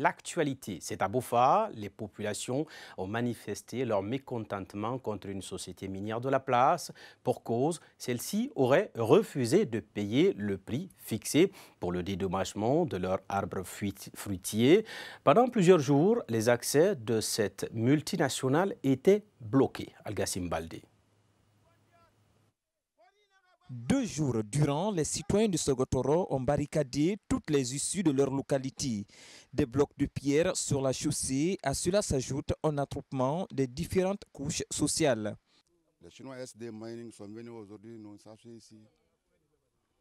l'actualité. C'est à Bofa, les populations ont manifesté leur mécontentement contre une société minière de la place. Pour cause, celle-ci aurait refusé de payer le prix fixé pour le dédommagement de leurs arbres fruitiers. Pendant plusieurs jours, les accès de cette multinationale étaient bloqués. Al-Gassim Baldé. Deux jours durant, les citoyens de Sogotoro ont barricadé toutes les issues de leur localité. Des blocs de pierre sur la chaussée, à cela s'ajoute un attroupement des différentes couches sociales. Les Chinois SD Mining sont venus aujourd'hui nous chercher ici.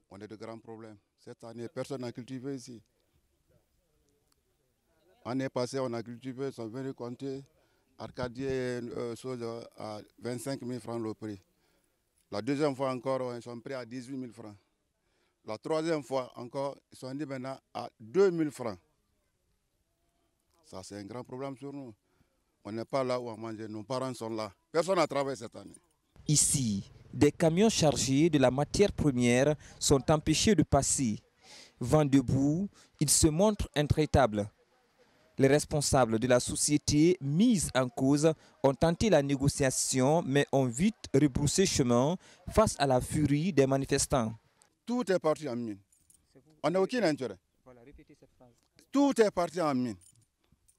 On a de grands problèmes. Cette année, personne n'a cultivé ici. L'année passée, on a cultivé, ils sont venus compter Arcadier euh, chose à 25 000 francs le prix. La deuxième fois encore, ils sont prêts à 18 000 francs. La troisième fois encore, ils sont dit maintenant à 2 000 francs. Ça, c'est un grand problème sur nous. On n'est pas là où on mange, nos parents sont là. Personne n'a travaillé cette année. Ici, des camions chargés de la matière première sont empêchés de passer. Vent debout, ils se montrent intraitables. Les responsables de la société mise en cause ont tenté la négociation mais ont vite rebroussé chemin face à la furie des manifestants. Tout est parti en mine. On n'a aucun intérêt. Tout est parti en mine.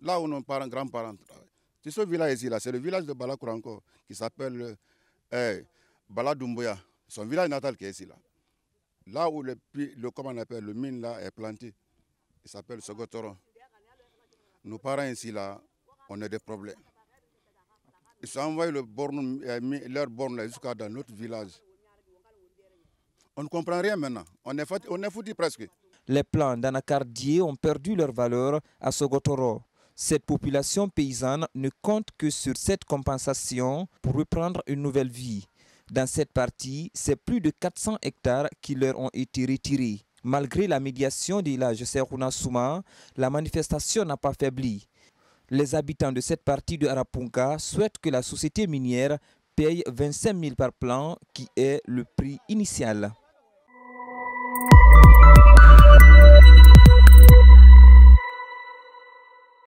Là où nos parents, grands-parents travaillent. C'est ce village ici, là, c'est le village de Balakouranko qui s'appelle eh, Baladumboya. Son village natal qui est ici. Là, là où le, le, comment on appelle, le mine là, est planté, il s'appelle Sogotoro. Nos parents ici, là, on a des problèmes. Ils ont envoyé euh, leur borne jusqu'à dans notre village. On ne comprend rien maintenant. On est, foutu, on est foutu presque. Les plans d'Anacardier ont perdu leur valeur à Sogotoro. Cette population paysanne ne compte que sur cette compensation pour reprendre une nouvelle vie. Dans cette partie, c'est plus de 400 hectares qui leur ont été retirés. Malgré la médiation village Serhuna Souma, la manifestation n'a pas faibli. Les habitants de cette partie de Arapunka souhaitent que la société minière paye 25 000 par plan, qui est le prix initial.